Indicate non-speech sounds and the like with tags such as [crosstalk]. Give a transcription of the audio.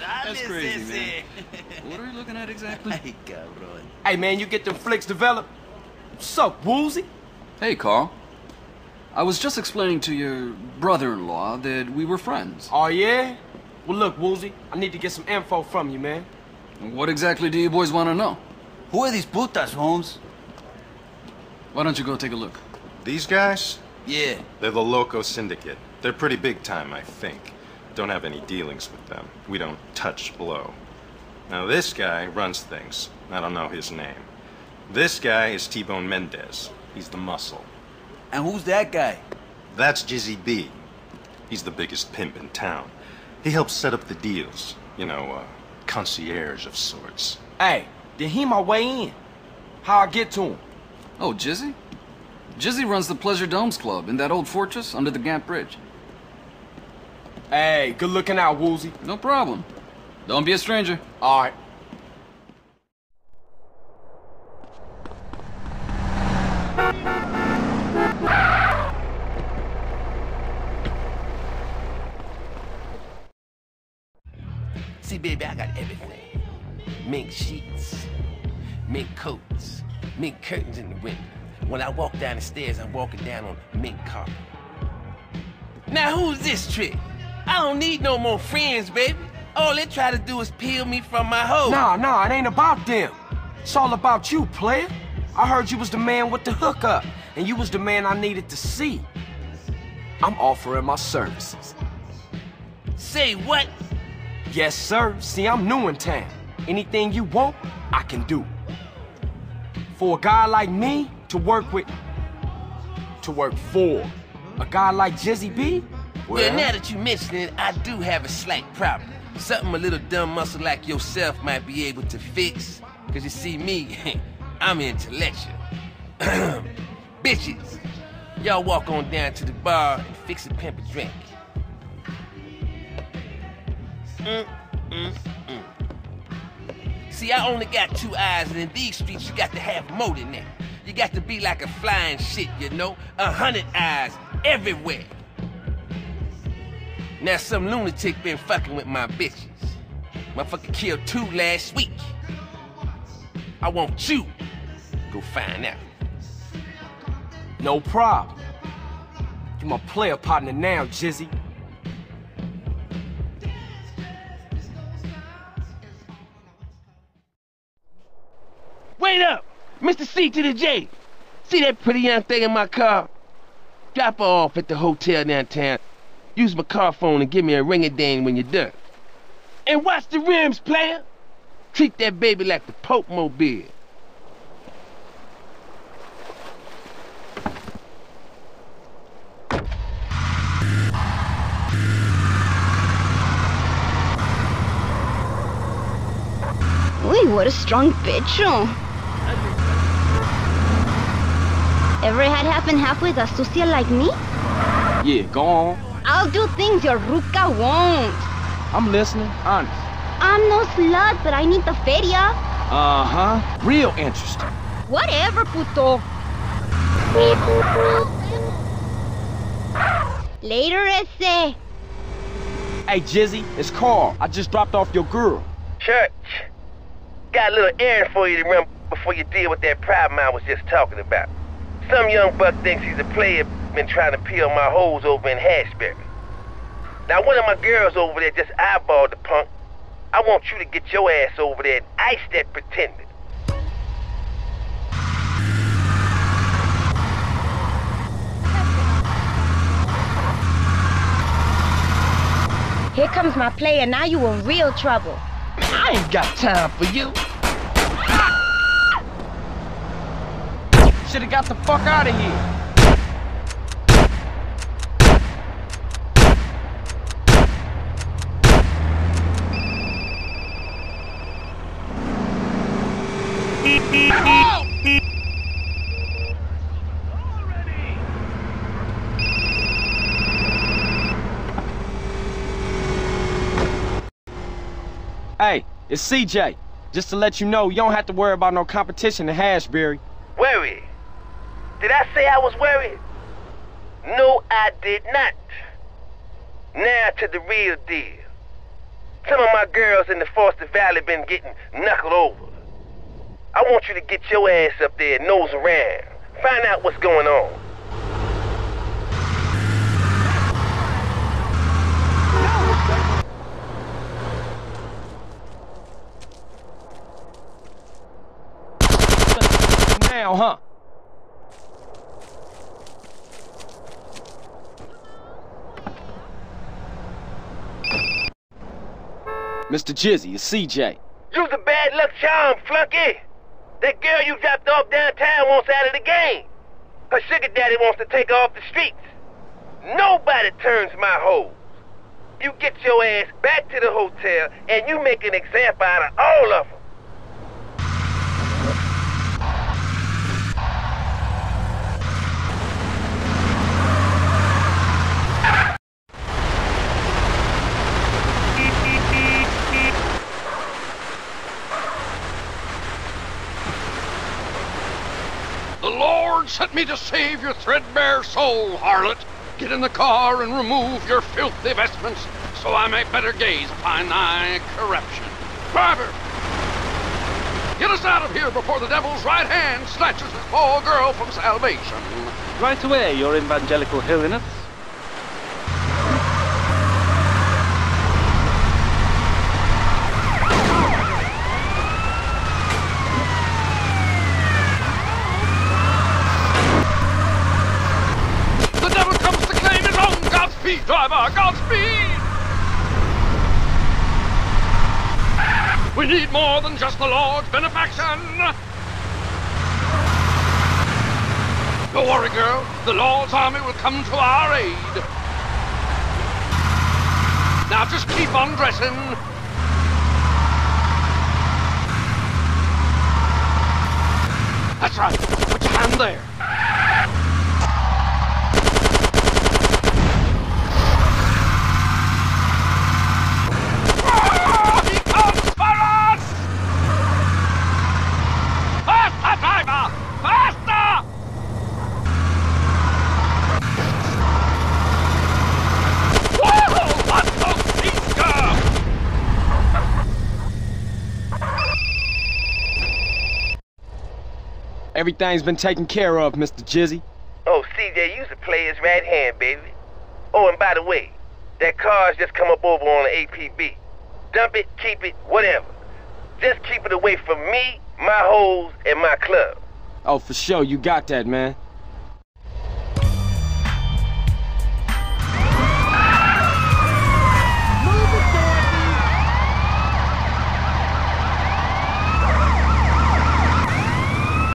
That's crazy, man. [laughs] what are you looking at exactly? Ay, cabrón. Hey, man, you get them flicks developed? What's up, Woozie? Hey, Carl. I was just explaining to your brother-in-law that we were friends. Oh, yeah? Well, look, Woozie, I need to get some info from you, man. What exactly do you boys want to know? Who are these putas, Holmes? Why don't you go take a look? These guys? Yeah. They're the Loco Syndicate. They're pretty big time, I think. Don't have any dealings with them. We don't touch blow. Now, this guy runs things. I don't know his name. This guy is T-Bone Mendez. He's the muscle. And who's that guy? That's Jizzy B. He's the biggest pimp in town. He helps set up the deals. You know, uh, concierge of sorts. Hey, did he my way in? How I get to him? Oh, Jizzy? Jizzy runs the Pleasure Domes Club in that old fortress under the Gant Bridge. Hey, good looking out, Woozie. No problem. Don't be a stranger. All right. See, baby, I got everything. Mink sheets, mink coats, mink curtains in the window. When I walk down the stairs, I'm walking down on mink carpet. Now, who's this trick? I don't need no more friends, baby. All they try to do is peel me from my hoe. Nah, nah, it ain't about them. It's all about you, player. I heard you was the man with the hookup, and you was the man I needed to see. I'm offering my services. Say what? Yes, sir. See, I'm new in town. Anything you want, I can do. For a guy like me to work with, to work for, a guy like Jizzy B, well, Well, now that you mention it, I do have a slight problem. Something a little dumb muscle like yourself might be able to fix. Cause you see me, [laughs] I'm intellectual. [clears throat] Bitches, y'all walk on down to the bar and fix a pimp a drink. Mm, mm, mm. See, I only got two eyes, and in these streets, you got to have more than that. You got to be like a flying shit, you know? A hundred eyes everywhere. Now some lunatic been fucking with my bitches. Motherfucker killed two last week. I want you go find out. no problem. You my player partner now, Jizzy. Wait up! Mr. C to the J! See that pretty young thing in my car? Drop her off at the hotel downtown. Use my car phone and give me a ring-a-ding when you're done. And watch the rims, player! Treat that baby like the Pope Mobile. Uy, what a strong pecho. Ever had half and half with a sucia like me? Yeah, go on. I'll do things your ruca won't. I'm listening, honest. I'm no slut, but I need the feria. Uh-huh. Real interesting. Whatever, puto. Later, ese. Hey, Jizzy, it's Carl. I just dropped off your girl. Church, got a little errand for you to run before you deal with that problem I was just talking about. Some young buck thinks he's a player, been trying to peel my hoes over in Hashberry. Now, one of my girls over there just eyeballed the punk. I want you to get your ass over there and ice that pretender. Here comes my player. Now you in real trouble. I ain't got time for you. Should've got the fuck out of here. Hey, it's CJ. Just to let you know, you don't have to worry about no competition in Hashberry. Worried? Did I say I was worried? No, I did not. Now to the real deal. Some of my girls in the Foster Valley been getting knuckled over. I want you to get your ass up there and nose around. Find out what's going on. Now, huh? Mr. Jizzy, it's CJ. You's a bad luck charm, flunky. That girl you dropped off downtown wants out of the game. Her sugar daddy wants to take her off the streets. Nobody turns my hose. You get your ass back to the hotel and you make an example out of all of them. The Lord sent me to save your threadbare soul, harlot. Get in the car and remove your filthy vestments, so I may better gaze upon thy corruption. Driver! Get us out of here before the devil's right hand snatches this poor girl from salvation. Right away, your evangelical holiness. The devil comes to claim his own. Godspeed, driver! Godspeed! We need more than just the Lord's benefaction. Don't worry, girl. The Lord's army will come to our aid. Now just keep on dressing. That's right. Put your hand there. Ah, He comes for us! Faster, driver! Faster! Whoa! What the feature? Everything's been taken care of, Mr. Jizzy. Oh, CJ, you's a player's right hand, baby. Oh, and by the way, that car's just come up over on the APB. Dump it, keep it, whatever. Just keep it away from me, my hoes, and my club. Oh, for sure, you got that, man.